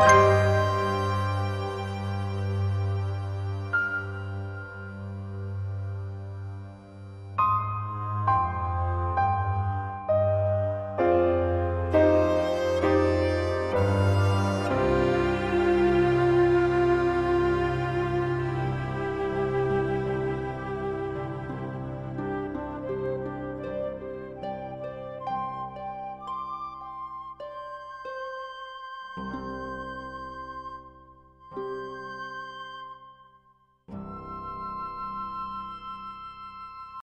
Bye.